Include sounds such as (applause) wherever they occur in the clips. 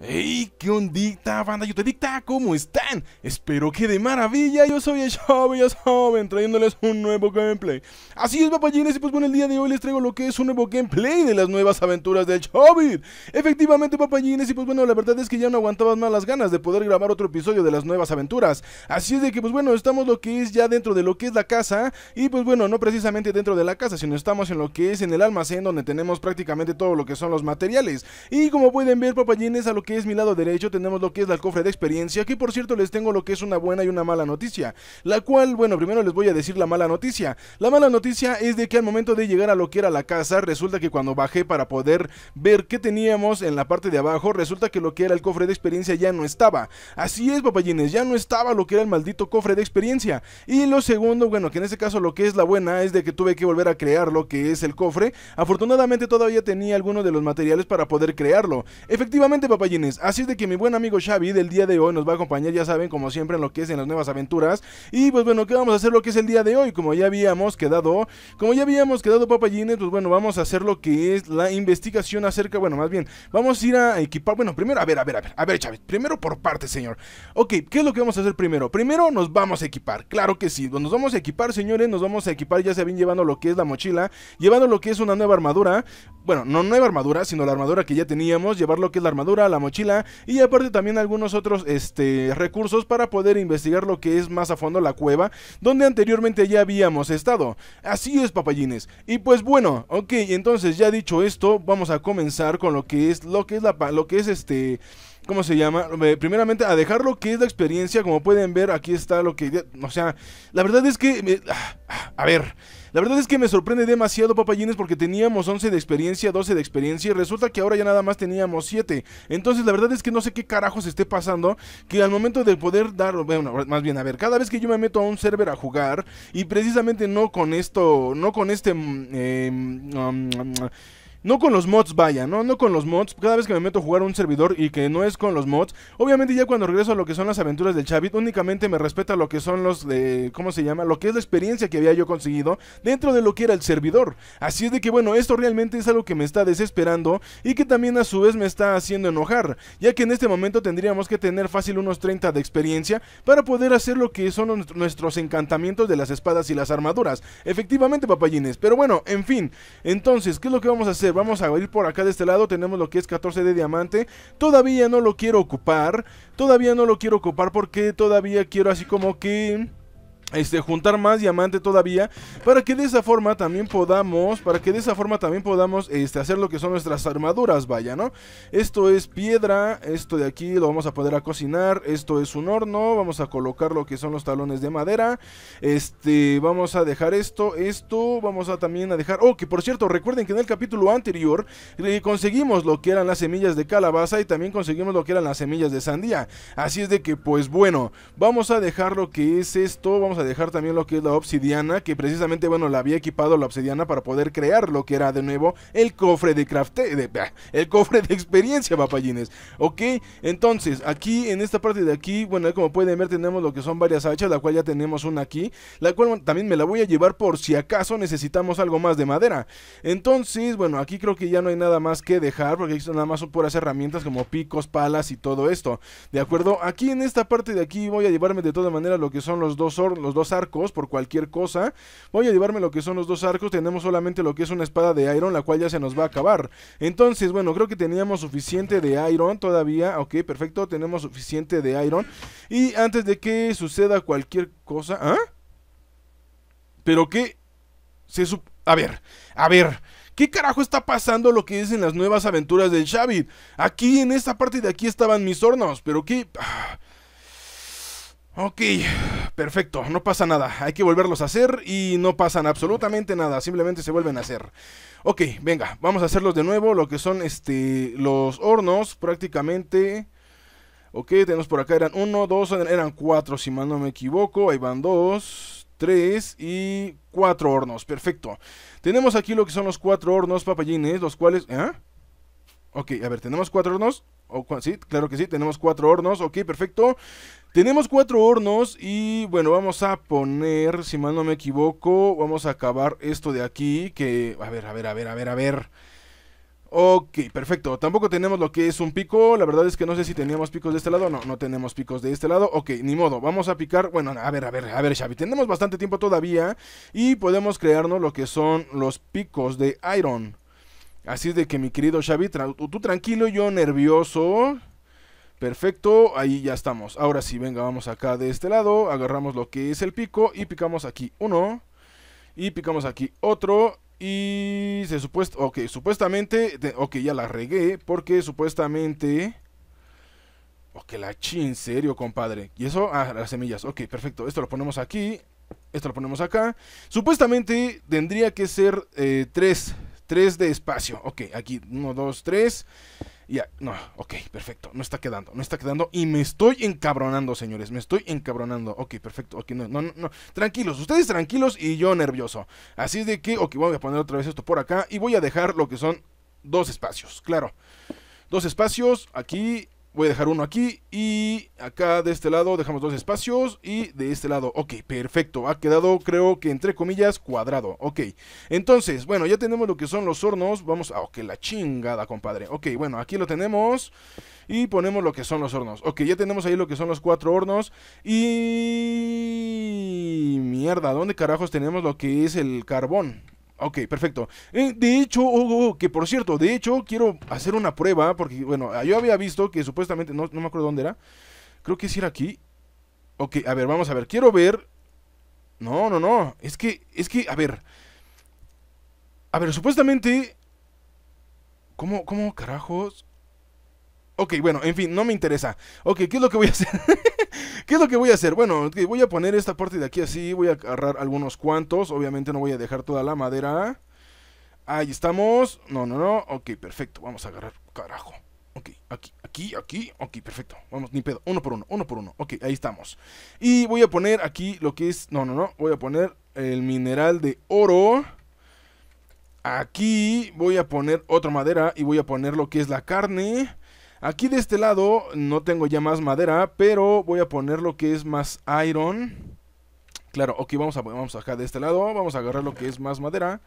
¡Hey! ¿Qué ondita, banda dicta, ¿Cómo están? Espero que de maravilla. Yo soy el Chavo, ya saben, trayéndoles un nuevo gameplay. Así es, papayines, y pues bueno, el día de hoy les traigo lo que es un nuevo gameplay de las nuevas aventuras del Chovit. Efectivamente, papayines, y pues bueno, la verdad es que ya no aguantabas más las ganas de poder grabar otro episodio de las nuevas aventuras. Así es de que, pues bueno, estamos lo que es ya dentro de lo que es la casa. Y pues bueno, no precisamente dentro de la casa, sino estamos en lo que es en el almacén, donde tenemos prácticamente todo lo que son los materiales. Y como pueden ver, papayines, a lo que es mi lado derecho tenemos lo que es la cofre de experiencia, que por cierto les tengo lo que es una buena y una mala noticia. La cual, bueno, primero les voy a decir la mala noticia. La mala noticia es de que al momento de llegar a lo que era la casa, resulta que cuando bajé para poder ver qué teníamos en la parte de abajo, resulta que lo que era el cofre de experiencia ya no estaba. Así es, papayines, ya no estaba lo que era el maldito cofre de experiencia. Y lo segundo, bueno, que en este caso lo que es la buena es de que tuve que volver a crear lo que es el cofre. Afortunadamente todavía tenía algunos de los materiales para poder crearlo. Efectivamente, papayines, así es de que mi buen amigo Xavi del día de hoy nos va a acompañar, ya saben, como siempre en lo que es en las nuevas aventuras. Y pues bueno, ¿qué vamos a hacer lo que es el día de hoy? Como ya habíamos quedado, como ya habíamos quedado papayines, pues bueno, vamos a hacer lo que es la investigación acerca, bueno, más bien, vamos a ir a equipar, bueno, primero, a ver, a ver, a ver, a ver, Xavi, primero por parte, señor. Ok, ¿qué es lo que vamos a hacer primero? Primero nos vamos a equipar, claro que sí, nos vamos a equipar, señores, nos vamos a equipar, ya se bien llevando lo que es la mochila, llevando lo que es una nueva armadura, bueno, no nueva armadura, sino la armadura que ya teníamos, llevar lo que es la armadura, la mochila y aparte también algunos otros este, recursos para poder investigar lo que es más a fondo la cueva donde anteriormente ya habíamos estado. Así es, papayines. Y pues bueno, ok, entonces ya dicho esto, vamos a comenzar con lo que es lo que es la lo que es este ¿Cómo se llama? Eh, primeramente, a dejar lo que es la experiencia. Como pueden ver, aquí está lo que. O sea, la verdad es que. Ah, a ver. La verdad es que me sorprende demasiado, papayines, porque teníamos 11 de experiencia, 12 de experiencia, y resulta que ahora ya nada más teníamos 7. Entonces, la verdad es que no sé qué carajos esté pasando, que al momento de poder dar, bueno, más bien, a ver, cada vez que yo me meto a un server a jugar, y precisamente no con esto, no con este... Eh, no con los mods, vaya, ¿no? No con los mods. Cada vez que me meto a jugar un servidor y que no es con los mods, obviamente ya cuando regreso a lo que son las aventuras del Chavit, únicamente me respeta lo que son los de. ¿Cómo se llama? Lo que es la experiencia que había yo conseguido dentro de lo que era el servidor. Así es de que, bueno, esto realmente es algo que me está desesperando y que también a su vez me está haciendo enojar, ya que en este momento tendríamos que tener fácil unos 30 de experiencia para poder hacer lo que son nuestros encantamientos de las espadas y las armaduras. Efectivamente, papayines. Pero bueno, en fin. Entonces, ¿qué es lo que vamos a hacer? Vamos a ir por acá de este lado. Tenemos lo que es 14 de diamante. Todavía no lo quiero ocupar. Todavía no lo quiero ocupar porque todavía quiero así como que este, juntar más diamante todavía para que de esa forma también podamos para que de esa forma también podamos este, hacer lo que son nuestras armaduras vaya no esto es piedra esto de aquí lo vamos a poder a cocinar esto es un horno vamos a colocar lo que son los talones de madera este vamos a dejar esto esto vamos a también a dejar oh que por cierto recuerden que en el capítulo anterior eh, conseguimos lo que eran las semillas de calabaza y también conseguimos lo que eran las semillas de sandía. Así es de que pues bueno vamos a dejar lo que es esto vamos a dejar también lo que es la obsidiana, que precisamente, bueno, la había equipado la obsidiana para poder crear lo que era de nuevo el cofre de craft, el cofre de experiencia, papayines. Ok, entonces, aquí, en esta parte de aquí, bueno, como pueden ver, tenemos lo que son varias hachas, la cual ya tenemos una aquí, la cual también me la voy a llevar por si acaso necesitamos algo más de madera. Entonces, bueno, aquí creo que ya no hay nada más que dejar, porque aquí nada más son puras herramientas como picos, palas y todo esto. De acuerdo, aquí en esta parte de aquí voy a llevarme de todas maneras lo que son los dos, hornos los dos arcos por cualquier cosa. Voy a llevarme lo que son los dos arcos. Tenemos solamente lo que es una espada de iron, la cual ya se nos va a acabar. Entonces, bueno, creo que teníamos suficiente de iron todavía. Ok, perfecto, tenemos suficiente de iron. Y antes de que suceda cualquier cosa... ¿Ah? ¿Pero qué? Se A ver, a ver... ¿Qué carajo está pasando lo que es en las nuevas aventuras del Shabit? Aquí, en esta parte de aquí estaban mis hornos, pero qué... Ah, Ok, perfecto, no pasa nada. Hay que volverlos a hacer y no pasan absolutamente nada, simplemente se vuelven a hacer. Ok, venga, vamos a hacerlos de nuevo, lo que son este los hornos prácticamente. Ok, tenemos por acá, eran uno, dos, eran cuatro, si mal no me equivoco. Ahí van dos, tres y cuatro hornos, perfecto. Tenemos aquí lo que son los cuatro hornos papayines, los cuales... ¿eh? Ok, a ver, tenemos cuatro hornos. sí, claro que sí, tenemos cuatro hornos. Ok, perfecto. Tenemos cuatro hornos y bueno, vamos a poner, si mal no me equivoco, vamos a acabar esto de aquí, que... A ver, a ver, a ver, a ver, a ver. Ok, perfecto. Tampoco tenemos lo que es un pico. La verdad es que no sé si teníamos picos de este lado. No, no tenemos picos de este lado. Ok, ni modo. Vamos a picar. Bueno, a ver, a ver, a ver, Xavi. Tenemos bastante tiempo todavía. Y podemos crearnos lo que son los picos de Iron. Así de que mi querido Xavi, tú tranquilo, yo nervioso. Perfecto, ahí ya estamos. Ahora sí, venga, vamos acá de este lado, agarramos lo que es el pico y picamos aquí uno. Y picamos aquí otro. Y se supuest ok, supuestamente, ok, ya la regué porque supuestamente... Ok, la chin, serio, compadre. Y eso, ah, las semillas. Ok, perfecto, esto lo ponemos aquí, esto lo ponemos acá. Supuestamente tendría que ser eh, tres, tres de espacio. Ok, aquí, 1, 2, 3. Y a, no, ok, perfecto. No está quedando, no está quedando. Y me estoy encabronando, señores. Me estoy encabronando. Ok, perfecto. Ok, no, no, no. Tranquilos, ustedes tranquilos y yo nervioso. Así es de que, ok, voy a poner otra vez esto por acá. Y voy a dejar lo que son dos espacios, claro. Dos espacios aquí Voy a dejar uno aquí y acá de este lado dejamos dos espacios y de este lado, ok, perfecto, ha quedado creo que entre comillas cuadrado, ok. Entonces, bueno, ya tenemos lo que son los hornos, vamos a, ok, la chingada, compadre. Ok, bueno, aquí lo tenemos y ponemos lo que son los hornos. Ok, ya tenemos ahí lo que son los cuatro hornos y... Mierda, ¿dónde carajos tenemos lo que es el carbón? Ok, perfecto. Eh, de hecho, oh, que por cierto, de hecho, quiero hacer una prueba, porque, bueno, yo había visto que supuestamente, no, no me acuerdo dónde era, creo que sí era aquí. Ok, a ver, vamos a ver, quiero ver... No, no, no, es que, es que, a ver... A ver, supuestamente... ¿Cómo, cómo carajos? Ok, bueno, en fin, no me interesa. Ok, ¿qué es lo que voy a (laughs) hacer? ¿Qué es lo que voy a hacer? Bueno, voy a poner esta parte de aquí así, voy a agarrar algunos cuantos, obviamente no voy a dejar toda la madera. Ahí estamos. No, no, no. Ok, perfecto. Vamos a agarrar. Carajo. Ok, aquí, aquí, aquí. Ok, perfecto. Vamos, ni pedo. Uno por uno, uno por uno. Ok, ahí estamos. Y voy a poner aquí lo que es... No, no, no. Voy a poner el mineral de oro. Aquí voy a poner otra madera y voy a poner lo que es la carne. Aquí de este lado no tengo ya más madera, pero voy a poner lo que es más iron. Claro, ok, vamos a, vamos acá de este lado, vamos a agarrar lo que es más madera.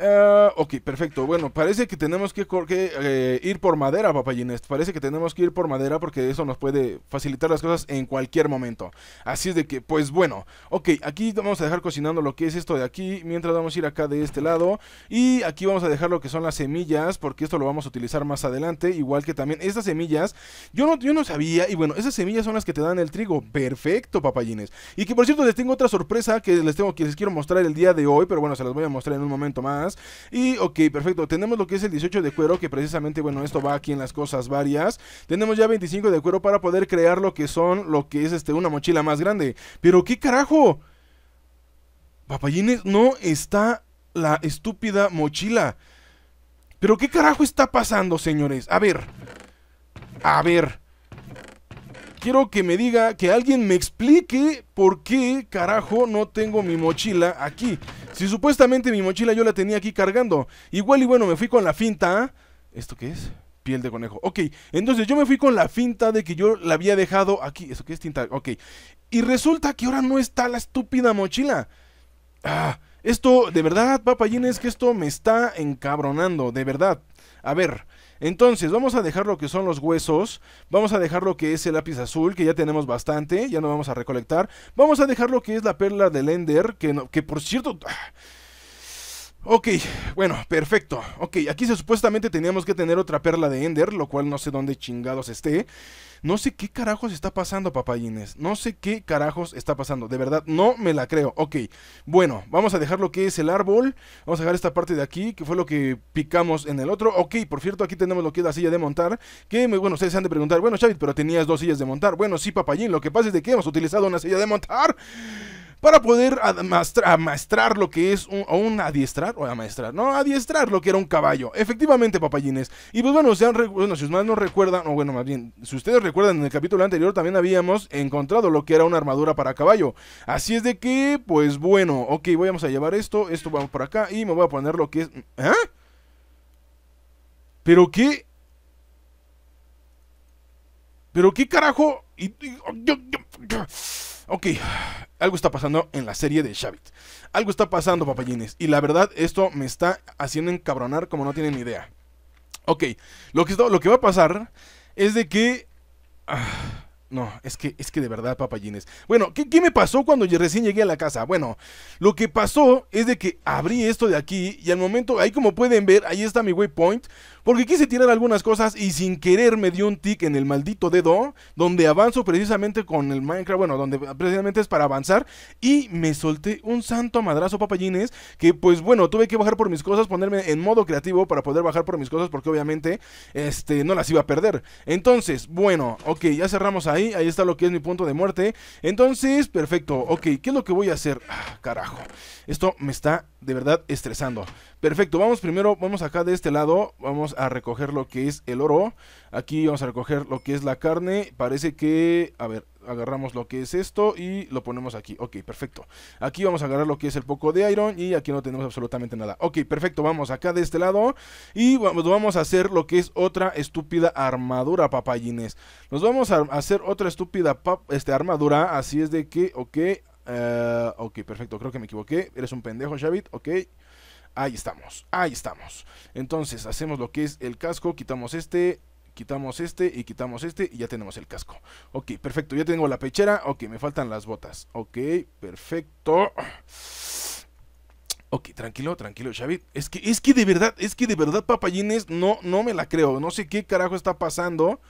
Uh, ok, perfecto. Bueno, parece que tenemos que, eh, ir por madera, papayines. Parece que tenemos que ir por madera porque eso nos puede facilitar las cosas en cualquier momento. Así es de que, pues bueno. Ok, aquí vamos a dejar cocinando lo que es esto de aquí. Mientras vamos a ir acá de este lado. Y aquí vamos a dejar lo que son las semillas. Porque esto lo vamos a utilizar más adelante. Igual que también estas semillas. Yo no, yo no sabía. Y bueno, esas semillas son las que te dan el trigo. Perfecto, papayines. Y que por cierto les tengo otra sorpresa que les tengo que les quiero mostrar el día de hoy. Pero bueno, se las voy a mostrar en un momento más. Y ok, perfecto. Tenemos lo que es el 18 de cuero, que precisamente, bueno, esto va aquí en las cosas varias. Tenemos ya 25 de cuero para poder crear lo que son, lo que es este, una mochila más grande. Pero qué carajo. Papayines, no está la estúpida mochila. Pero qué carajo está pasando, señores. A ver. A ver quiero que me diga, que alguien me explique por qué carajo no tengo mi mochila aquí. Si supuestamente mi mochila yo la tenía aquí cargando. Igual y bueno, me fui con la finta. ¿Esto qué es? Piel de conejo. Ok, entonces yo me fui con la finta de que yo la había dejado aquí. ¿Eso qué es tinta? Ok. Y resulta que ahora no está la estúpida mochila. Ah, esto, de verdad, papayín, es que esto me está encabronando, de verdad. A ver, entonces, vamos a dejar lo que son los huesos. Vamos a dejar lo que es el lápiz azul, que ya tenemos bastante. Ya no vamos a recolectar. Vamos a dejar lo que es la perla del Ender, que, no, que por cierto... Ah, ok, bueno, perfecto. Ok, aquí se, supuestamente teníamos que tener otra perla de Ender, lo cual no sé dónde chingados esté. No sé qué carajos está pasando, papayines. No sé qué carajos está pasando. De verdad, no me la creo. Ok, bueno, vamos a dejar lo que es el árbol. Vamos a dejar esta parte de aquí, que fue lo que picamos en el otro. Ok, por cierto, aquí tenemos lo que es la silla de montar. Que, bueno, ustedes se han de preguntar, bueno, Chavit, pero tenías dos sillas de montar. Bueno, sí, papayín, lo que pasa es de que hemos utilizado una silla de montar para poder amaestrar lo que es un, un adiestrar, o amaestrar, no, adiestrar lo que era un caballo. Efectivamente, papayines. Y pues bueno, bueno, si ustedes no recuerdan, o bueno, más bien, si ustedes recuerdan en el capítulo anterior también habíamos encontrado lo que era una armadura para caballo. Así es de que, pues bueno, ok, vamos a llevar esto, esto vamos por acá y me voy a poner lo que es... ¿Ah? ¿Pero qué? ¿Pero qué carajo? Y, Ok, algo está pasando en la serie de Shavit. Algo está pasando, papayines. Y la verdad, esto me está haciendo encabronar como no tienen idea. Ok, lo que, lo que va a pasar es de que... Ah, no, es que, es que de verdad, papayines. Bueno, ¿qué, ¿qué, me pasó cuando recién llegué a la casa? Bueno, lo que pasó es de que abrí esto de aquí y al momento, ahí como pueden ver, ahí está mi waypoint. Porque quise tirar algunas cosas y sin querer me dio un tic en el maldito dedo, donde avanzo precisamente con el Minecraft, bueno, donde precisamente es para avanzar. Y me solté un santo madrazo, papayines, que pues bueno, tuve que bajar por mis cosas, ponerme en modo creativo para poder bajar por mis cosas, porque obviamente, este, no las iba a perder. Entonces, bueno, ok, ya cerramos ahí, ahí está lo que es mi punto de muerte. Entonces, perfecto, ok, ¿qué es lo que voy a hacer? Ah, carajo, esto me está de verdad estresando. Perfecto, vamos primero, vamos acá de este lado, vamos a recoger lo que es el oro. Aquí vamos a recoger lo que es la carne. Parece que, a ver, agarramos lo que es esto y lo ponemos aquí. Ok, perfecto. Aquí vamos a agarrar lo que es el poco de iron y aquí no tenemos absolutamente nada. Ok, perfecto, vamos acá de este lado y vamos a hacer lo que es otra estúpida armadura, papayines. Nos vamos a hacer otra estúpida este, armadura, así es de que, ok, uh, ok, perfecto, creo que me equivoqué. Eres un pendejo, Shavit, ok. Ahí estamos, ahí estamos. Entonces hacemos lo que es el casco, quitamos este, quitamos este y quitamos este y ya tenemos el casco. Ok, perfecto, ya tengo la pechera, ok, me faltan las botas. Ok, perfecto. Ok, tranquilo, tranquilo, Xavi. Es que, es que de verdad, es que de verdad, papayines, no, no me la creo. No sé qué carajo está pasando.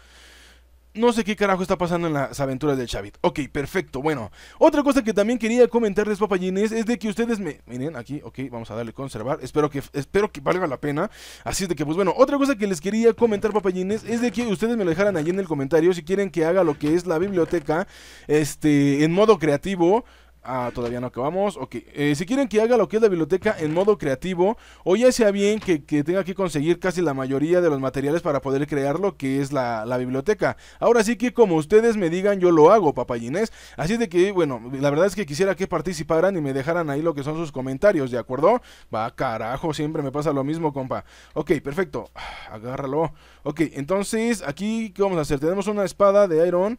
No sé qué carajo está pasando en las aventuras del Chavit. Ok, perfecto. Bueno, otra cosa que también quería comentarles, papayines, es de que ustedes me... Miren, aquí, ok, vamos a darle conservar. Espero que, espero que valga la pena. Así es de que, pues bueno, otra cosa que les quería comentar, papayines, es de que ustedes me lo dejaran allí en el comentario si quieren que haga lo que es la biblioteca, este, en modo creativo. Ah, todavía no acabamos. Ok. Eh, si quieren que haga lo que es la biblioteca en modo creativo, o ya sea bien que, tenga que conseguir casi la mayoría de los materiales para poder crear lo que es la, biblioteca. Ahora sí que como ustedes me digan, yo lo hago, papayines. Así de que, bueno, la verdad es que quisiera que participaran y me dejaran ahí lo que son sus comentarios, ¿de acuerdo? Va, carajo, siempre me pasa lo mismo, compa. Ok, perfecto. Ah, agárralo. Ok, entonces, aquí, ¿qué vamos a hacer? Tenemos una espada de iron.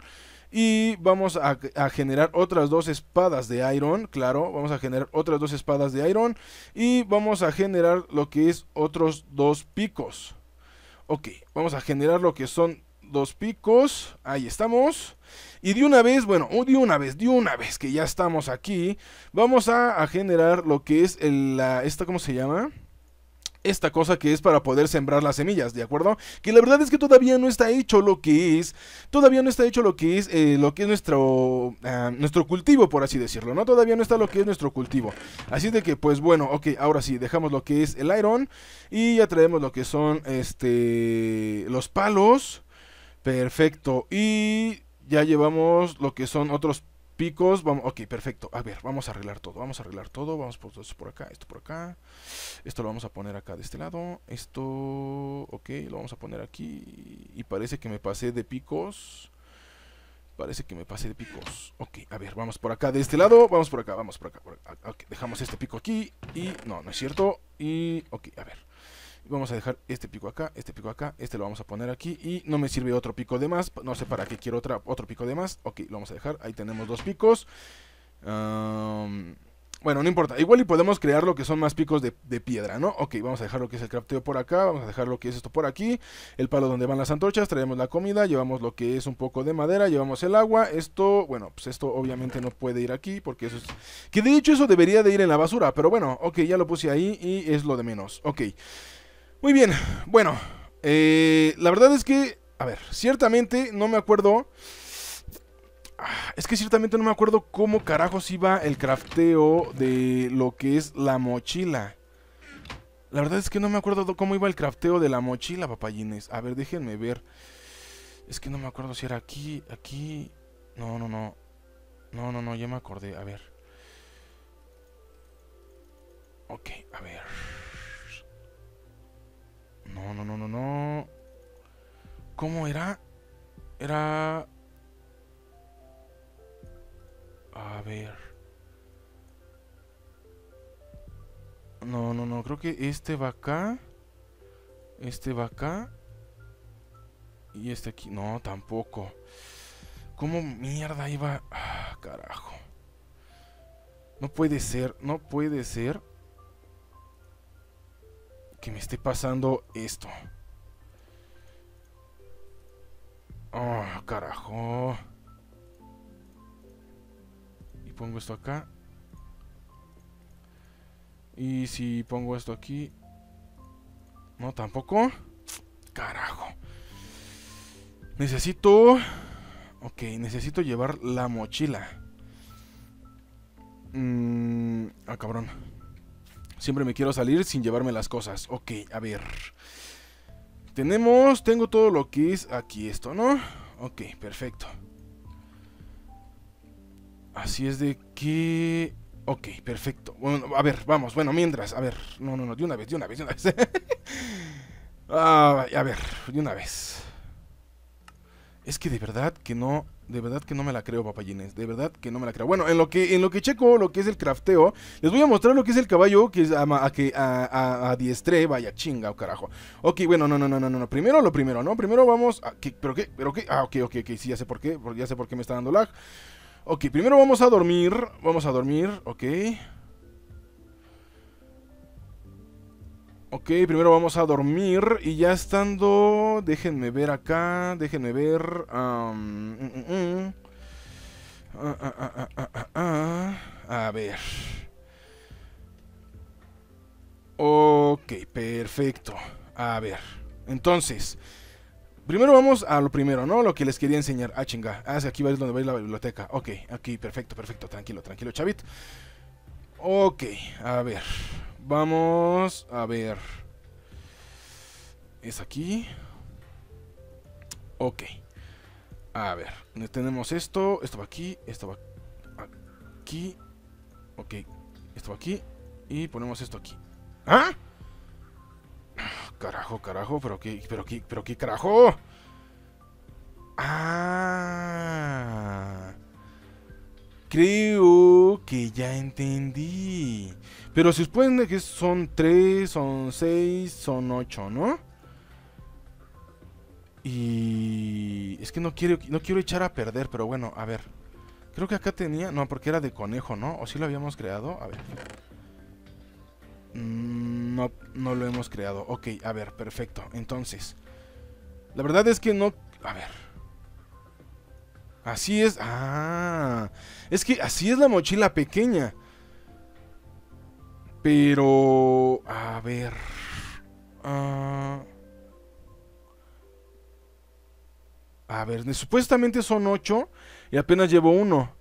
Y vamos a, generar otras dos espadas de iron, claro, vamos a generar otras dos espadas de iron. Y vamos a generar lo que es otros dos picos. Ok, vamos a generar lo que son dos picos, ahí estamos. Y de una vez, bueno, de una vez, de una vez que ya estamos aquí, vamos a, generar lo que es el, esta, ¿cómo se llama? Esta cosa que es para poder sembrar las semillas, ¿de acuerdo? Que la verdad es que todavía no está hecho lo que es, todavía no está hecho lo que es, eh, lo que es nuestro, ah, nuestro cultivo, por así decirlo, ¿no? Todavía no está lo que es nuestro cultivo. Así de que, pues bueno, ok, ahora sí, dejamos lo que es el iron y ya traemos lo que son, este, los palos. Perfecto. Y ya llevamos lo que son otros picos. Vamos, ok, perfecto. A ver, vamos a arreglar todo. Vamos a arreglar todo. Vamos por esto por acá, esto por acá. Esto lo vamos a poner acá de este lado. Esto, ok, lo vamos a poner aquí. Y parece que me pasé de picos. Parece que me pasé de picos. Ok, a ver, vamos por acá de este lado. Vamos por acá, vamos por acá. Por acá. dejamos este pico aquí. Y no, no es cierto. Y, ok, a ver. Vamos a dejar este pico acá, este pico acá, este lo vamos a poner aquí y no me sirve otro pico de más, no sé para qué quiero otra, otro pico de más, ok, lo vamos a dejar, ahí tenemos dos picos. bueno, no importa, igual y podemos crear lo que son más picos de, piedra, ¿no? Ok, vamos a dejar lo que es el crafteo por acá, vamos a dejar lo que es esto por aquí, el palo donde van las antorchas, traemos la comida, llevamos lo que es un poco de madera, llevamos el agua, esto, bueno, pues esto obviamente no puede ir aquí porque eso es... Que de hecho eso debería de ir en la basura, pero bueno, ok, ya lo puse ahí y es lo de menos, ok. Muy bien, bueno, eh, la verdad es que, a ver, ciertamente no me acuerdo... Es que ciertamente no me acuerdo cómo carajos iba el crafteo de lo que es la mochila. La verdad es que no me acuerdo cómo iba el crafteo de la mochila, papayines. A ver, déjenme ver. Es que no me acuerdo si era aquí, aquí... No, no, no. No, no, no, ya me acordé. A ver. Ok, a ver. No, no, no, no, no. ¿Cómo era? Era... A ver. No, no, no. Creo que este va acá. Este va acá. Y este aquí. No, tampoco. ¿Cómo mierda iba? Ah, carajo. No puede ser. No puede ser que me esté pasando esto. Oh, carajo. Y pongo esto acá. Y si pongo esto aquí... No, tampoco. Carajo. Necesito... Ok, necesito llevar la mochila. Mmm... ah, cabrón. Siempre me quiero salir sin llevarme las cosas. Ok, a ver. Tenemos... Tengo todo lo que es aquí esto, ¿no? Ok, perfecto. Así es de que... Ok, perfecto. Bueno, a ver, vamos. Bueno, mientras, a ver. No, no, no, de una vez, de una vez, de una vez. (laughs) a ver, de una vez. Es que de verdad que no, de verdad que no me la creo, papayines. De verdad que no me la creo. Bueno, en lo que, en lo que checo lo que es el crafteo, les voy a mostrar lo que es el caballo que es a, a a, a, diestre, vaya chinga, oh, carajo. Ok, bueno, no, no, no, no, no. Primero lo primero, ¿no? Primero vamos a. ¿qué, ¿Pero qué? ¿Pero qué? Ah, ok, ok, ok. Sí, ya sé por qué. Ya sé por qué me está dando lag. Ok, primero vamos a dormir. Vamos a dormir, ok. Ok, primero vamos a dormir y ya estando... Déjenme ver acá, déjenme ver... a ver... Ok, perfecto. A ver, entonces... Primero vamos a lo primero, ¿no? Lo que les quería enseñar. Ah, chinga. Ah, aquí va donde va la biblioteca. Ok, aquí, perfecto, perfecto. Tranquilo, tranquilo, chavito. Ok, a ver. Vamos a ver. Es aquí. Ok. A ver. Tenemos esto. Esto va aquí. Esto va aquí. Ok. Esto va aquí. Y ponemos esto aquí. ¿Ah? Carajo, carajo. Pero qué, pero qué, pero qué carajo. Ah. Creo que ya entendí. Pero si supone que son 3, son 6, son 8, ¿no? Y es que no quiero, no quiero echar a perder, pero bueno, a ver. Creo que acá tenía... No, porque era de conejo, ¿no? ¿O sí lo habíamos creado? A ver. Mm, no, no lo hemos creado. Ok, a ver, perfecto. Entonces, la verdad es que no... A ver. Así es. Ah, es que así es la mochila pequeña. Pero... A ver... Ah, a ver, supuestamente son 8 y apenas llevo uno.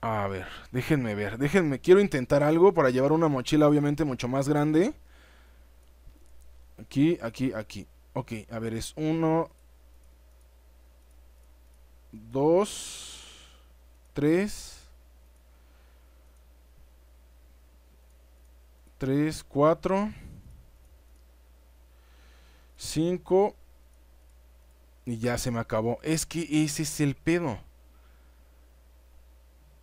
A ver, déjenme ver, déjenme, quiero intentar algo para llevar una mochila obviamente mucho más grande. Aquí, aquí, aquí. Ok, a ver, es 1, 2, 3, 3, 4, 5 y ya se me acabó. Es que ese es el pedo.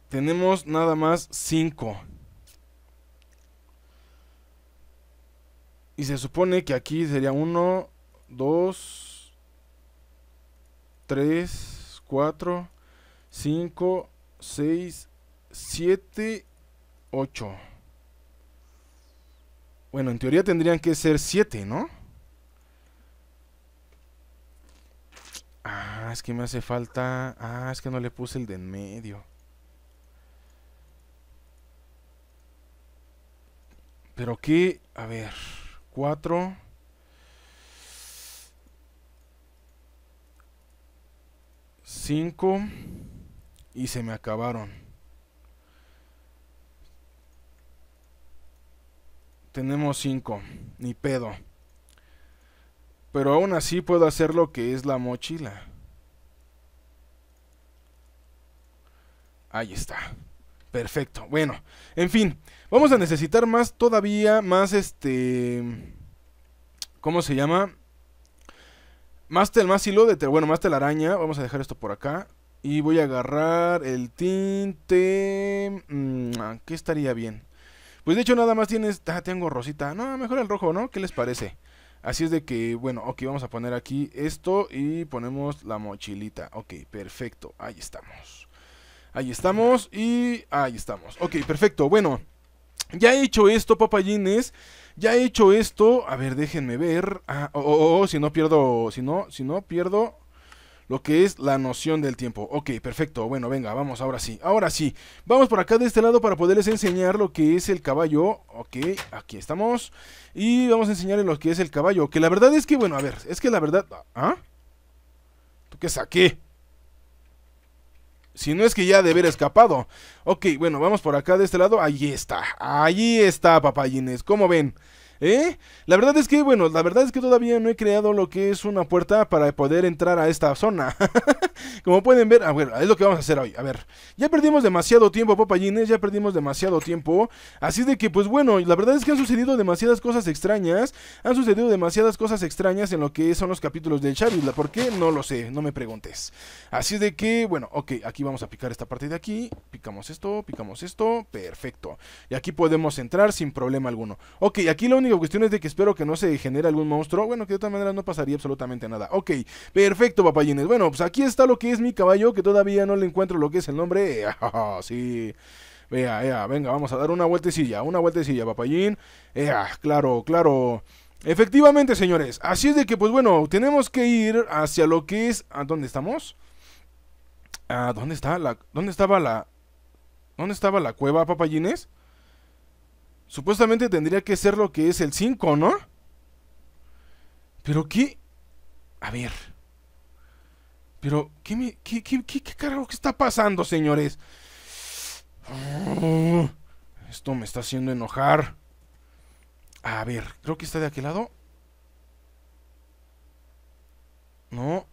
Tenemos nada más 5. Y se supone que aquí sería 1, 2, 3, 4, 5, 6, 7, 8. Bueno, en teoría tendrían que ser 7, ¿no? Ah, es que me hace falta... Ah, es que no le puse el de en medio. Pero qué... A ver... 4... 5... Y se me acabaron. Tenemos 5. Ni pedo. Pero aún así puedo hacer lo que es la mochila. Ahí está. Perfecto. Bueno, en fin. Vamos a necesitar más todavía, más este... ¿Cómo se llama? Más tel, más hilo de bueno, más telaraña. Vamos a dejar esto por acá. Y voy a agarrar el tinte... Mm, ¿Qué estaría bien? Pues de hecho nada más tienes... Ah, tengo rosita. No, mejor el rojo, ¿no? ¿Qué les parece? Así es de que, bueno, ok, vamos a poner aquí esto y ponemos la mochilita. Ok, perfecto. Ahí estamos. Ahí estamos y ahí estamos. Ok, perfecto. Bueno, Ya he hecho esto, papayines. Ya he hecho esto. A ver, déjenme ver. Ah, oh, oh, oh, si no pierdo. Si no, si no pierdo lo que es la noción del tiempo. Ok, perfecto. Bueno, venga, vamos, ahora sí. Ahora sí. Vamos por acá de este lado para poderles enseñar lo que es el caballo. Ok, aquí estamos. Y vamos a enseñarles lo que es el caballo. Que la verdad es que, bueno, a ver, es que la verdad... ¿Ah? ¿Tú qué saqué? Si no es que ya de haber escapado. Ok, bueno, vamos por acá de este lado. Ahí está. Ahí está, papayines. ¿Cómo ven? ¿Eh? La verdad es que, bueno, la verdad es que todavía no he creado lo que es una puerta para poder entrar a esta zona. (laughs) Como pueden ver, a ver, es lo que vamos a hacer hoy. A ver, ya perdimos demasiado tiempo, papayines, ya perdimos demasiado tiempo. Así de que, pues bueno, la verdad es que han sucedido demasiadas cosas extrañas. Han sucedido demasiadas cosas extrañas en lo que son los capítulos del Chavis. ¿Por qué? No lo sé, no me preguntes. Así de que, bueno, ok, aquí vamos a picar esta parte de aquí. Picamos esto, picamos esto, perfecto. Y aquí podemos entrar sin problema alguno. Ok, aquí lo único cuestión es de que espero que no se genere algún monstruo. Bueno, que de todas maneras no pasaría absolutamente nada. Ok, perfecto, papayines. Bueno, pues aquí está lo que es mi caballo, que todavía no le encuentro lo que es el nombre. (laughs) sí. Vea, vea, venga, vamos a dar una vueltecilla, una vueltecilla, papayín. Ea, claro, claro. Efectivamente, señores. Así es de que, pues bueno, tenemos que ir hacia lo que es... ¿A dónde estamos? ¿A dónde está la... ¿Dónde estaba la... ¿Dónde estaba la cueva, papayines? Supuestamente tendría que ser lo que es el 5, ¿no? Pero qué... A ver. Pero, ¿qué me... ¿Qué, qué, qué, qué carajo que está pasando, señores? Esto me está haciendo enojar. A ver, creo que está de aquel lado. No.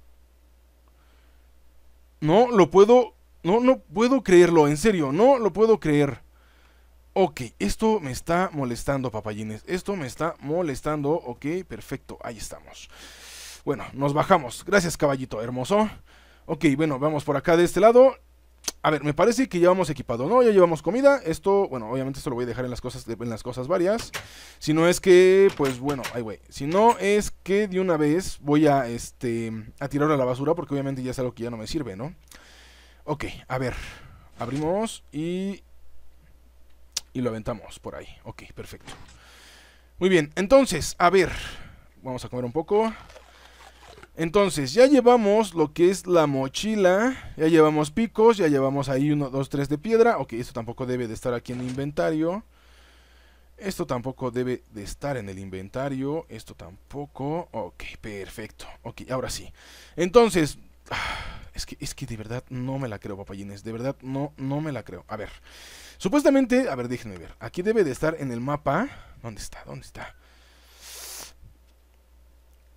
No, lo puedo... No, no puedo creerlo, en serio, no lo puedo creer. Ok, esto me está molestando, papayines. Esto me está molestando. Ok, perfecto. Ahí estamos. Bueno, nos bajamos. Gracias, caballito hermoso. Ok, bueno, vamos por acá de este lado. A ver, me parece que ya vamos equipado, ¿no? Ya llevamos comida. Esto, bueno, obviamente esto lo voy a dejar en las cosas, en las cosas varias. Si no es que, pues bueno, ay, güey. Si no es que de una vez voy a, este, a tirar a la basura porque obviamente ya es algo que ya no me sirve, ¿no? Ok, a ver. Abrimos y y lo aventamos por ahí. Ok, perfecto. Muy bien, entonces, a ver, vamos a comer un poco. Entonces, ya llevamos lo que es la mochila, ya llevamos picos, ya llevamos ahí uno, dos, tres de piedra. Ok, esto tampoco debe de estar aquí en el inventario. Esto tampoco debe de estar en el inventario. Esto tampoco. Ok, perfecto. Ok, ahora sí. Entonces, es que, es que de verdad no me la creo, papayines. De verdad no, no me la creo. A ver. Supuestamente, a ver, déjenme ver. Aquí debe de estar en el mapa. ¿Dónde está? ¿Dónde está?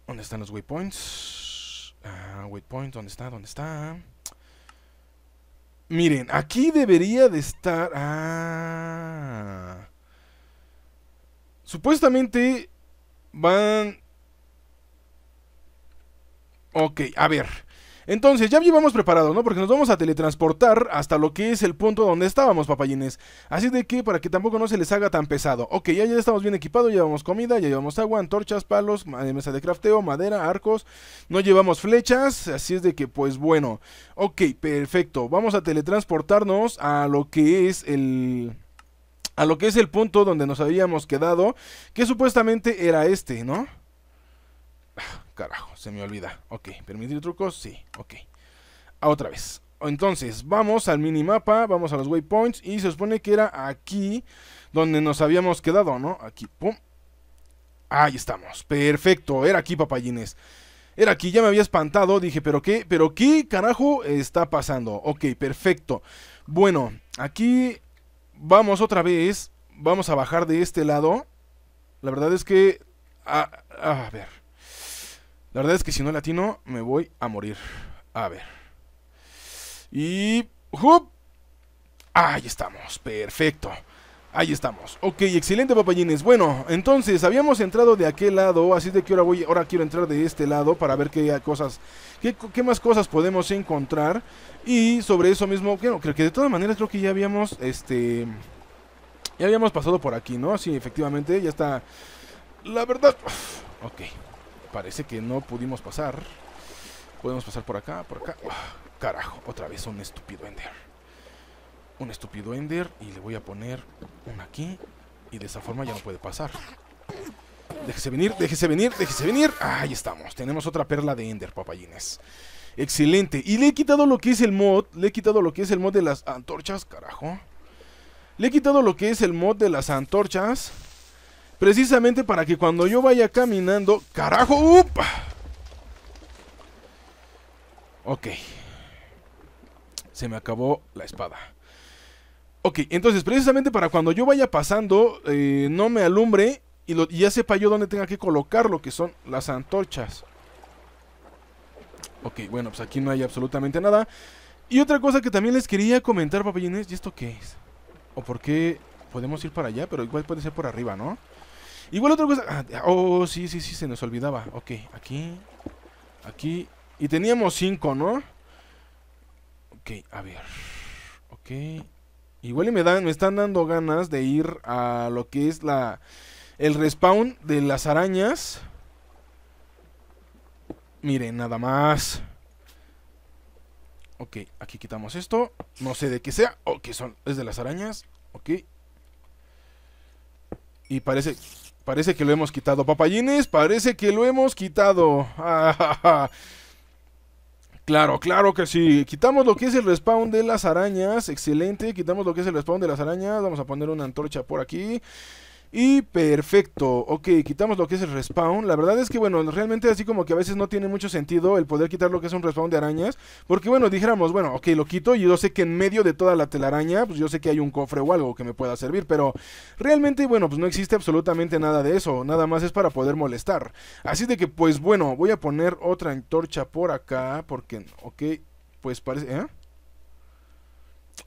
¿Dónde están los waypoints? Uh, waypoint, ¿dónde está? ¿Dónde está? Miren, aquí debería de estar... Ah. Supuestamente van... Ok, a ver. Entonces, ya llevamos preparado, ¿no? Porque nos vamos a teletransportar hasta lo que es el punto donde estábamos, papayines. Así de que, para que tampoco no se les haga tan pesado. Ok, ya, ya estamos bien equipados, llevamos comida, ya llevamos agua, antorchas, palos, mesa de crafteo, madera, arcos. No llevamos flechas, así es de que, pues bueno. Ok, perfecto. Vamos a teletransportarnos a lo que es el a lo que es el punto donde nos habíamos quedado, que supuestamente era este, ¿no? Carajo, se me olvida. Ok, permitir trucos, sí, ok. A otra vez. Entonces, vamos al minimapa, vamos a los waypoints y se supone que era aquí donde nos habíamos quedado, ¿no? Aquí, pum. Ahí estamos, perfecto, era aquí, papayines. Era aquí, ya me había espantado, dije, ¿pero qué? ¿Pero qué carajo está pasando? Ok, perfecto. Bueno, aquí vamos otra vez, vamos a bajar de este lado. La verdad es que... a ver. La verdad es que si no latino, me voy a morir. A ver. Y... ¡Jup! Ahí estamos, perfecto. Ahí estamos. Ok, excelente papayines. Bueno, entonces habíamos entrado de aquel lado, así de que ahora voy, ahora quiero entrar de este lado para ver qué cosas, qué, qué más cosas podemos encontrar. Y sobre eso mismo, bueno, creo que de todas maneras creo que ya habíamos, este, ya habíamos pasado por aquí, ¿no? Sí, efectivamente, ya está. La verdad, ok. Parece que no pudimos pasar. Podemos pasar por acá, por acá. Ah, carajo, otra vez un estúpido Ender. Un estúpido Ender. Y le voy a poner una aquí. Y de esa forma ya no puede pasar. Déjese venir, déjese venir, déjese venir. Ahí estamos. Tenemos otra perla de Ender, papayines. Excelente. Y le he quitado lo que es el mod. Le he quitado lo que es el mod de las antorchas, carajo. Le he quitado lo que es el mod de las antorchas. Precisamente para que cuando yo vaya caminando... ¡Carajo! ¡Upa! Ok. Se me acabó la espada. Ok, entonces precisamente para cuando yo vaya pasando, eh, no me alumbre y, y, ya sepa yo dónde tenga que colocar lo que son las antorchas. Ok, bueno, pues aquí no hay absolutamente nada. Y otra cosa que también les quería comentar, papayines, ¿y esto qué es? ¿O por qué podemos ir para allá? Pero igual puede ser por arriba, ¿no? Igual otra cosa... Ah, oh, sí, sí, sí, se nos olvidaba. Ok, aquí, aquí... Y teníamos cinco, ¿no? Ok, a ver. Ok. Igual y me, dan, me están dando ganas de ir a lo que es la... El respawn de las arañas. Miren, nada más. Ok, aquí quitamos esto. No sé de qué sea. Ok, son, es de las arañas. Ok. Y parece, parece que lo hemos quitado. Papayines, parece que lo hemos quitado. (laughs) claro, claro que sí. Quitamos lo que es el respawn de las arañas. Excelente. Quitamos lo que es el respawn de las arañas. Vamos a poner una antorcha por aquí. Y perfecto, ok, quitamos lo que es el respawn. La verdad es que, bueno, realmente así como que a veces no tiene mucho sentido el poder quitar lo que es un respawn de arañas. Porque, bueno, dijéramos, bueno, ok, lo quito y yo sé que en medio de toda la telaraña, pues yo sé que hay un cofre o algo que me pueda servir. Pero realmente, bueno, pues no existe absolutamente nada de eso. Nada más es para poder molestar. Así de que, pues bueno, voy a poner otra antorcha por acá. Porque, ok, pues parece... ¿eh?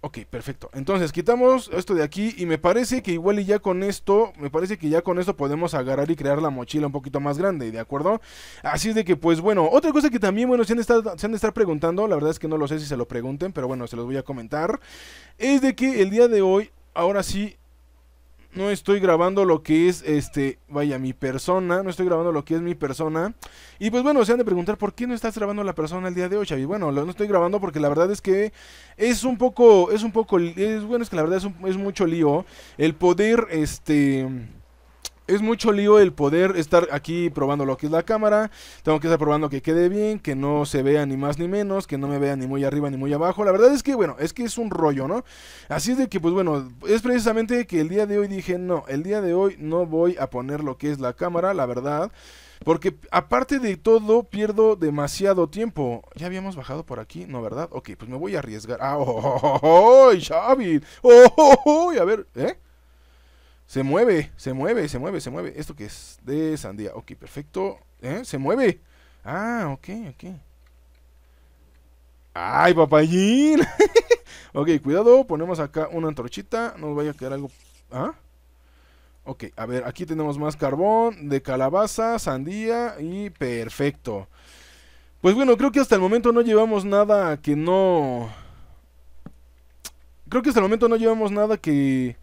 Ok, perfecto. Entonces quitamos esto de aquí y me parece que igual y ya con esto, me parece que ya con esto podemos agarrar y crear la mochila un poquito más grande, ¿de acuerdo? Así es de que pues bueno, otra cosa que también, bueno, se han, estar, se han de estar preguntando, la verdad es que no lo sé si se lo pregunten, pero bueno, se los voy a comentar, es de que el día de hoy, ahora sí, no estoy grabando lo que es, este, vaya, mi persona, no estoy grabando lo que es mi persona. Y pues bueno, se han de preguntar, ¿por qué no estás grabando la persona el día de hoy, Xavi? Bueno, no estoy grabando porque la verdad es que es un poco, es un poco, es, bueno, es que la verdad es, es mucho lío el poder, este es mucho lío el poder estar aquí probando lo que es la cámara. Tengo que estar probando que quede bien, que no se vea ni más ni menos, que no me vea ni muy arriba ni muy abajo. La verdad es que, bueno, es que es un rollo, ¿no? Así es de que, pues bueno, es precisamente que el día de hoy dije, no, el día de hoy no voy a poner lo que es la cámara, la verdad. Porque aparte de todo, pierdo demasiado tiempo. ¿Ya habíamos bajado por aquí? No, ¿verdad? Ok, pues me voy a arriesgar. ¡Ah, oh, oh, oh, oh, oh! ¡Oh, oh, oh! A ver, ¿eh? Se mueve, se mueve, se mueve, se mueve. ¿Esto qué es? De sandía. Ok, perfecto. ¿Eh? Se mueve. Ah, ok, ok. ¡Ay, papayín! (laughs) ok, cuidado. Ponemos acá una antorchita. No vaya a quedar algo... ¿Ah? Ok, a ver, aquí tenemos más carbón de calabaza, sandía y perfecto. Pues bueno, creo que hasta el momento no llevamos nada que no... Creo que hasta el momento no llevamos nada que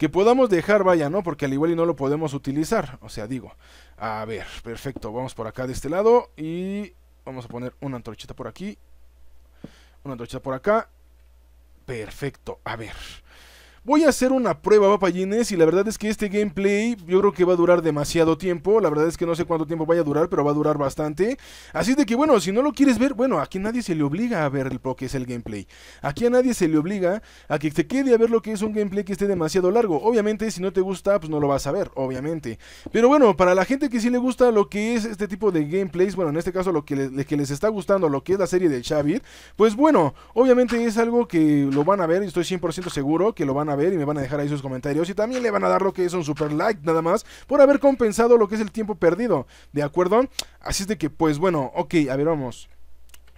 que podamos dejar, vaya, ¿no? Porque al igual y no lo podemos utilizar. O sea, digo, a ver, perfecto. Vamos por acá de este lado y vamos a poner una antorchita por aquí. Una antorchita por acá. Perfecto. A ver. Voy a hacer una prueba, papayines, y la verdad es que este gameplay yo creo que va a durar demasiado tiempo. La verdad es que no sé cuánto tiempo vaya a durar, pero va a durar bastante. Así de que, bueno, si no lo quieres ver, bueno, aquí nadie se le obliga a ver lo que es el gameplay. Aquí a nadie se le obliga a que te quede a ver lo que es un gameplay que esté demasiado largo. Obviamente, si no te gusta, pues no lo vas a ver, obviamente. Pero bueno, para la gente que sí le gusta lo que es este tipo de gameplays, bueno, en este caso lo que, les está gustando, lo que es la serie de Xavi, pues bueno, obviamente es algo que lo van a ver, y estoy 100% seguro que lo van a ver y me van a dejar ahí sus comentarios y también le van a dar lo que es un super like nada más por haber compensado lo que es el tiempo perdido, ¿de acuerdo? Así es de que pues bueno, ok, a ver vamos.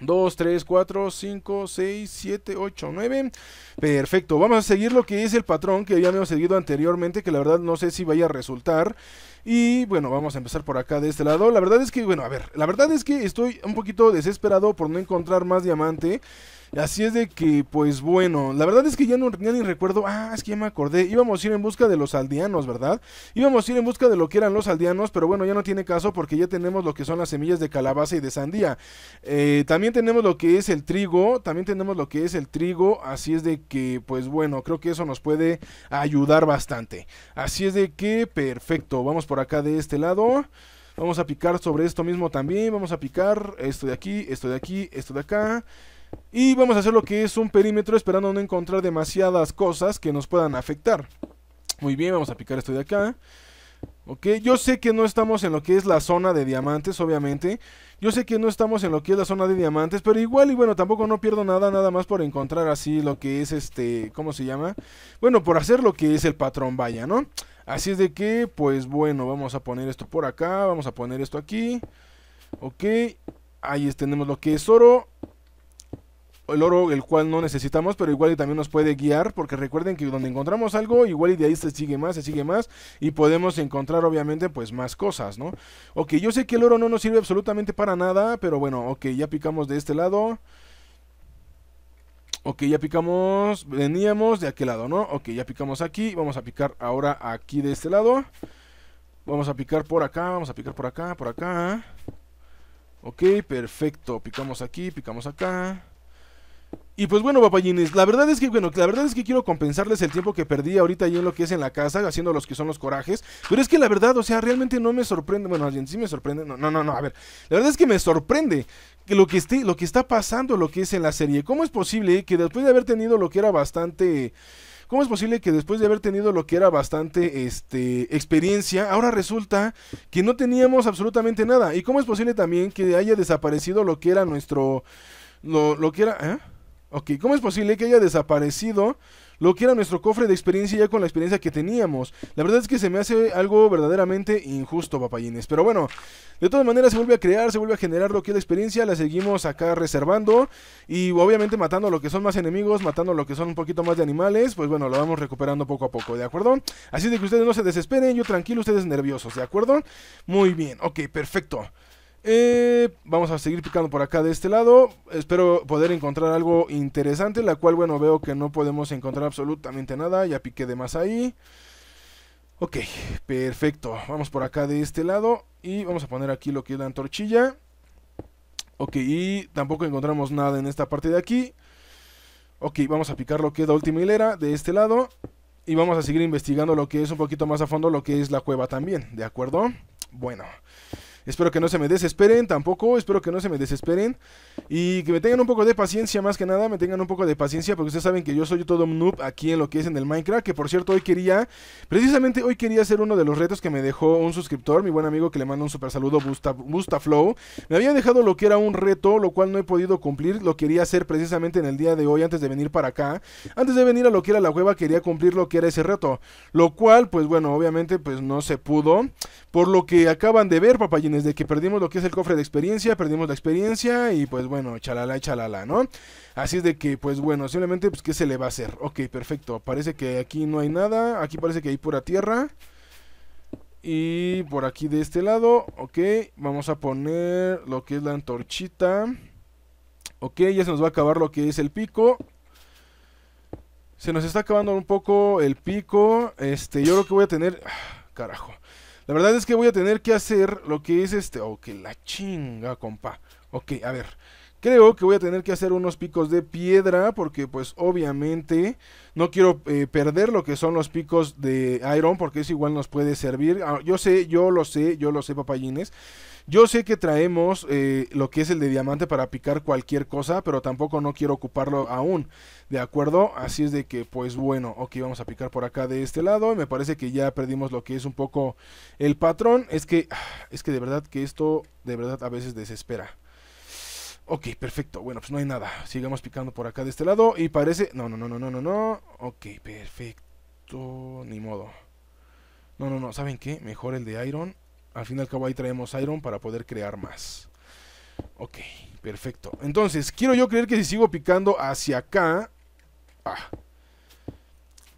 2, 3, 4, 5, 6, 7, 8, 9. Perfecto. Vamos a seguir lo que es el patrón que ya habíamos seguido anteriormente, que la verdad no sé si vaya a resultar. Y bueno, vamos a empezar por acá de este lado. La verdad es que, bueno, a ver, la verdad es que estoy un poquito desesperado por no encontrar más diamante. Así es de que, pues bueno, la verdad es que ya no ya ni recuerdo. Ah, es que ya me acordé. Íbamos a ir en busca de los aldeanos, ¿verdad? Íbamos a ir en busca de lo que eran los aldeanos, pero bueno, ya no tiene caso porque ya tenemos lo que son las semillas de calabaza y de sandía. Eh, también tenemos lo que es el trigo, también tenemos lo que es el trigo. Así es de que, pues bueno, creo que eso nos puede ayudar bastante. Así es de que, perfecto. Vamos por acá de este lado. Vamos a picar sobre esto mismo también. Vamos a picar esto de aquí, esto de aquí, esto de acá. Y vamos a hacer lo que es un perímetro esperando no encontrar demasiadas cosas que nos puedan afectar. Muy bien, vamos a picar esto de acá. Ok, yo sé que no estamos en lo que es la zona de diamantes, obviamente. Yo sé que no estamos en lo que es la zona de diamantes, pero igual y bueno, tampoco no pierdo nada, nada más por encontrar así lo que es este, ¿cómo se llama? Bueno, por hacer lo que es el patrón, vaya, ¿no? Así es de que, pues bueno, vamos a poner esto por acá, vamos a poner esto aquí. Ok, ahí tenemos lo que es oro el oro el cual no necesitamos, pero igual y también nos puede guiar, porque recuerden que donde encontramos algo, igual y de ahí se sigue más, se sigue más, y podemos encontrar obviamente pues más cosas, ¿no? Ok, yo sé que el oro no nos sirve absolutamente para nada, pero bueno, ok, ya picamos de este lado. Ok, ya picamos, veníamos de aquel lado, ¿no? Ok, ya picamos aquí, vamos a picar ahora aquí de este lado. Vamos a picar por acá, vamos a picar por acá, por acá. Ok, perfecto, picamos aquí, picamos acá. Y pues bueno, papayines, la verdad es que, bueno, la verdad es que quiero compensarles el tiempo que perdí ahorita ahí en lo que es en la casa, haciendo los que son los corajes. Pero es que la verdad, o sea, realmente no me sorprende. Bueno, alguien sí me sorprende. No, no, no, a ver. La verdad es que me sorprende lo que esté, lo que está pasando, lo que es en la serie. ¿Cómo es posible que después de haber tenido lo que era bastante. ¿Cómo es posible que después de haber tenido lo que era bastante este, experiencia, ahora resulta que no teníamos absolutamente nada? ¿Y cómo es posible también que haya desaparecido lo que era nuestro... Lo, lo que era... ¿eh? Ok, ¿cómo es posible que haya desaparecido lo que era nuestro cofre de experiencia ya con la experiencia que teníamos? La verdad es que se me hace algo verdaderamente injusto, papayines. Pero bueno, de todas maneras se vuelve a crear, se vuelve a generar lo que es la experiencia, la seguimos acá reservando y obviamente matando lo que son más enemigos, matando lo que son un poquito más de animales, pues bueno, lo vamos recuperando poco a poco, ¿de acuerdo? Así de que ustedes no se desesperen, yo tranquilo, ustedes nerviosos, ¿de acuerdo? Muy bien, ok, perfecto. Eh, vamos a seguir picando por acá de este lado. Espero poder encontrar algo interesante. La cual, bueno, veo que no podemos encontrar absolutamente nada. Ya piqué de más ahí. Ok, perfecto. Vamos por acá de este lado. Y vamos a poner aquí lo que es la antorchilla. Ok, y tampoco encontramos nada en esta parte de aquí. Ok, vamos a picar lo que es la última hilera de este lado. Y vamos a seguir investigando lo que es un poquito más a fondo lo que es la cueva también, ¿de acuerdo? Bueno, Espero que no se me desesperen tampoco, espero que no se me desesperen. Y que me tengan un poco de paciencia más que nada, me tengan un poco de paciencia porque ustedes saben que yo soy todo un noob aquí en lo que es en el Minecraft, que por cierto hoy quería, precisamente hoy quería hacer uno de los retos que me dejó un suscriptor, mi buen amigo que le mando un super saludo, Busta, Flow, me había dejado lo que era un reto, lo cual no he podido cumplir, lo quería hacer precisamente en el día de hoy antes de venir para acá, antes de venir a lo que era la cueva quería cumplir lo que era ese reto, lo cual pues bueno, obviamente pues no se pudo, por lo que acaban de ver papayín de que perdimos lo que es el cofre de experiencia, perdimos la experiencia y pues bueno, chalala chalala, ¿no? Así es de que pues bueno, simplemente pues qué se le va a hacer. Ok, perfecto. Parece que aquí no hay nada, aquí parece que hay pura tierra. Y por aquí de este lado, ok, vamos a poner lo que es la antorchita. Ok, ya se nos va a acabar lo que es el pico. Se nos está acabando un poco el pico. Este, yo creo que voy a tener... Ah, carajo. La verdad es que voy a tener que hacer lo que es este... Ok, la chinga, compa. Ok, a ver. Creo que voy a tener que hacer unos picos de piedra porque pues obviamente no quiero eh, perder lo que son los picos de iron porque eso igual nos puede servir. Ah, yo sé, yo lo sé, yo lo sé papayines. Yo sé que traemos eh, lo que es el de diamante para picar cualquier cosa, pero tampoco no quiero ocuparlo aún. ¿De acuerdo? Así es de que, pues bueno, ok, vamos a picar por acá de este lado. Me parece que ya perdimos lo que es un poco el patrón. Es que, es que de verdad que esto de verdad a veces desespera. Ok, perfecto. Bueno, pues no hay nada. Sigamos picando por acá de este lado. Y parece... No, no, no, no, no, no, no. Ok, perfecto. Ni modo. No, no, no. ¿Saben qué? Mejor el de Iron. Al fin y al cabo ahí traemos Iron para poder crear más. Ok, perfecto. Entonces, quiero yo creer que si sigo picando hacia acá... Ah.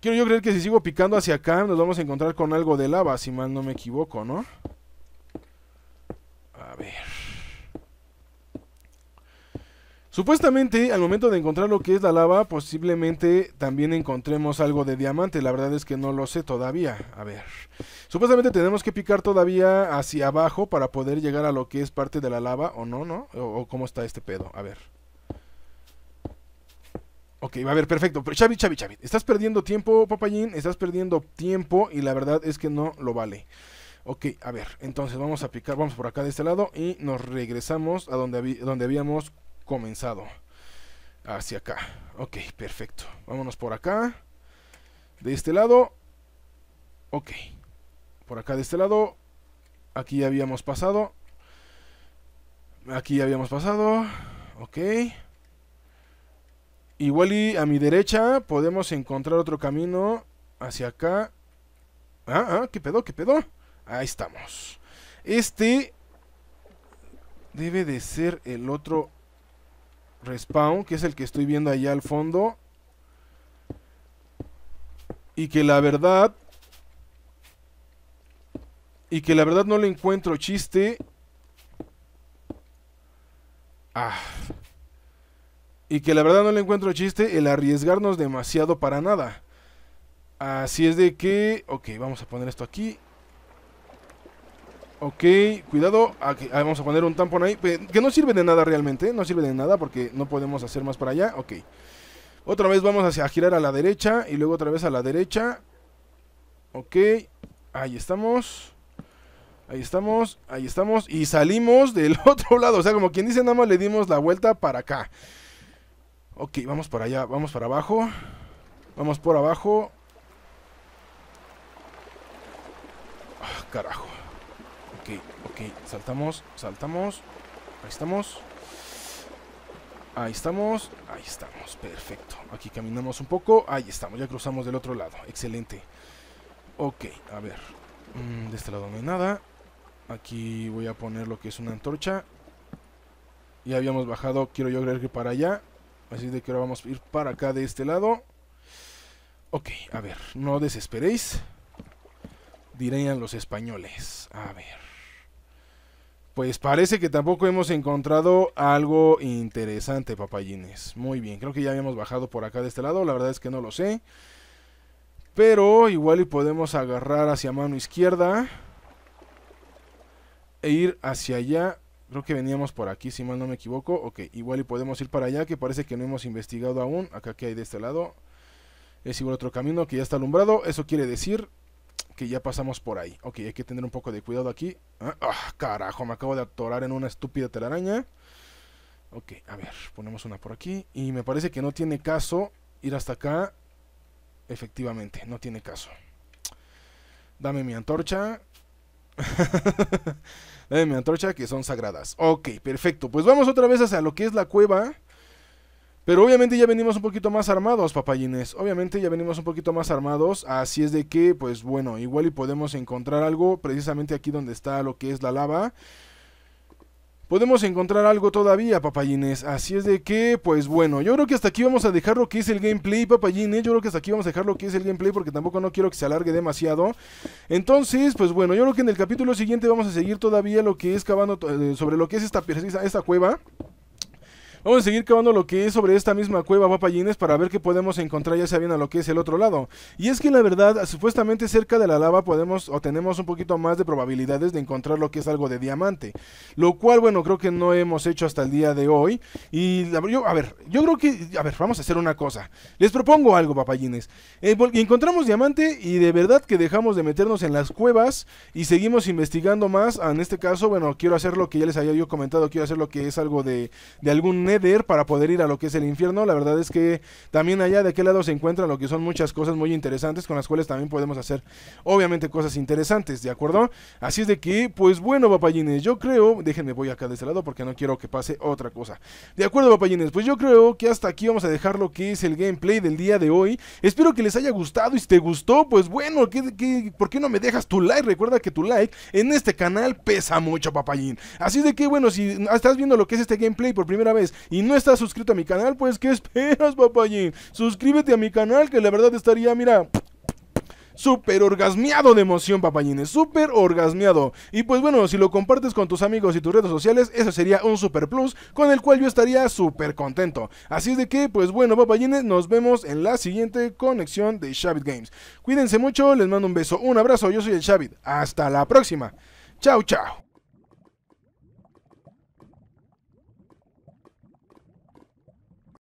Quiero yo creer que si sigo picando hacia acá nos vamos a encontrar con algo de lava, si mal no me equivoco, ¿no? A ver... Supuestamente, al momento de encontrar lo que es la lava, posiblemente también encontremos algo de diamante. La verdad es que no lo sé todavía. A ver. Supuestamente tenemos que picar todavía hacia abajo para poder llegar a lo que es parte de la lava. ¿O no, no? ¿O, cómo está este pedo? A ver. Ok, va a ver, perfecto. Pero Xavi, Xavi, Xavi. Estás perdiendo tiempo, papayín. Estás perdiendo tiempo y la verdad es que no lo vale. Ok, a ver, entonces vamos a picar, vamos por acá de este lado y nos regresamos a donde, donde habíamos comenzado. Hacia acá. Ok, perfecto. Vámonos por acá. De este lado. Ok. Por acá de este lado. Aquí ya habíamos pasado. Aquí ya habíamos pasado. Ok. Igual y a mi derecha podemos encontrar otro camino hacia acá. Ah, ah, ¿qué pedo? ¿Qué pedo? Ahí estamos. Este debe de ser el otro Respawn, que es el que estoy viendo allá al fondo. Y que la verdad... Y que la verdad no le encuentro chiste. Ah. Y que la verdad no le encuentro chiste el arriesgarnos demasiado para nada. Así es de que... Ok, vamos a poner esto aquí. Ok, cuidado. Ah, vamos a poner un tampón ahí. Que no sirve de nada realmente. No sirve de nada porque no podemos hacer más para allá. Ok. Otra vez vamos a girar a la derecha. Y luego otra vez a la derecha. Ok. Ahí estamos. Ahí estamos. Ahí estamos. Y salimos del (laughs) otro lado. O sea, como quien dice, nada más le dimos la vuelta para acá. Ok, vamos para allá. Vamos para abajo. Vamos por abajo. Ah, carajo. Ok, saltamos, saltamos. Ahí estamos. Ahí estamos, ahí estamos, perfecto. Aquí caminamos un poco, ahí estamos, ya cruzamos del otro lado, excelente. Ok, a ver, mm, de este lado no hay nada. Aquí voy a poner lo que es una antorcha. Ya habíamos bajado, quiero yo creer que para allá. Así de que ahora vamos a ir para acá de este lado. Ok, a ver, no desesperéis. Dirían los españoles. A ver. Pues parece que tampoco hemos encontrado algo interesante, papayines. Muy bien, creo que ya habíamos bajado por acá de este lado, la verdad es que no lo sé. Pero igual y podemos agarrar hacia mano izquierda. E ir hacia allá. Creo que veníamos por aquí, si mal no me equivoco. Ok, igual y podemos ir para allá, que parece que no hemos investigado aún. Acá que hay de este lado. Es igual otro camino que ya está alumbrado. Eso quiere decir que ya pasamos por ahí. Ok, hay que tener un poco de cuidado aquí. Ah, ah, carajo, me acabo de atorar en una estúpida telaraña. Ok, a ver, ponemos una por aquí. Y me parece que no tiene caso ir hasta acá. Efectivamente, no tiene caso. Dame mi antorcha. (laughs) Dame mi antorcha que son sagradas. Ok, perfecto. Pues vamos otra vez hacia lo que es la cueva. Pero obviamente ya venimos un poquito más armados, papayines. Obviamente ya venimos un poquito más armados. Así es de que, pues bueno, igual y podemos encontrar algo precisamente aquí donde está lo que es la lava. Podemos encontrar algo todavía, papayines. Así es de que, pues bueno, yo creo que hasta aquí vamos a dejar lo que es el gameplay, papayines. Yo creo que hasta aquí vamos a dejar lo que es el gameplay porque tampoco no quiero que se alargue demasiado. Entonces, pues bueno, yo creo que en el capítulo siguiente vamos a seguir todavía lo que es cavando eh, sobre lo que es esta, esta cueva. Vamos a seguir cavando lo que es sobre esta misma cueva papayines para ver qué podemos encontrar ya sabiendo lo que es el otro lado. Y es que la verdad, supuestamente cerca de la lava podemos o tenemos un poquito más de probabilidades de encontrar lo que es algo de diamante. Lo cual, bueno, creo que no hemos hecho hasta el día de hoy. Y yo, a ver, yo creo que, a ver, vamos a hacer una cosa. Les propongo algo, papayines. Eh, encontramos diamante y de verdad que dejamos de meternos en las cuevas y seguimos investigando más. En este caso, bueno, quiero hacer lo que ya les había yo comentado, quiero hacer lo que es algo de, de algún para poder ir a lo que es el infierno. La verdad es que también allá de aquel lado se encuentran lo que son muchas cosas muy interesantes con las cuales también podemos hacer obviamente cosas interesantes, ¿de acuerdo? Así es de que, pues bueno, papayines, yo creo, déjenme voy acá de este lado porque no quiero que pase otra cosa. De acuerdo, papayines, pues yo creo que hasta aquí vamos a dejar lo que es el gameplay del día de hoy. Espero que les haya gustado y si te gustó, pues bueno, ¿qué, por qué no me dejas tu like? Recuerda que tu like en este canal pesa mucho, papayín. Así de que, bueno, si estás viendo lo que es este gameplay por primera vez y no estás suscrito a mi canal, pues ¿qué esperas, papayín? Suscríbete a mi canal, que la verdad estaría, mira, súper orgasmeado de emoción, papayines, súper orgasmeado. Y pues bueno, si lo compartes con tus amigos y tus redes sociales, eso sería un super plus con el cual yo estaría súper contento. Así es de que, pues bueno, papayines, nos vemos en la siguiente conexión de Shabit Games. Cuídense mucho, les mando un beso, un abrazo, yo soy el Shabit. Hasta la próxima. Chao, chao.